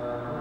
Uh-huh.